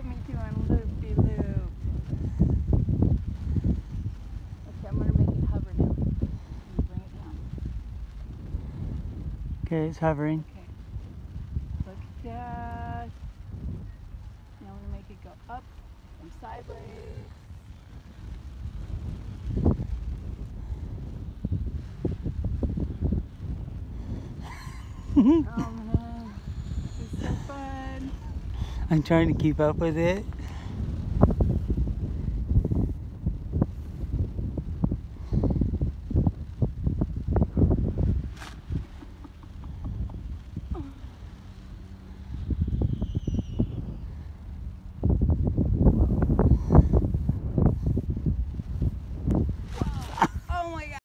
at me doing loopy loop. Okay, I'm gonna make it hover now. Bring it down. Okay, it's hovering. Okay. Look at that. Now I'm gonna make it go up and sideways. Oh I'm trying to keep up with it.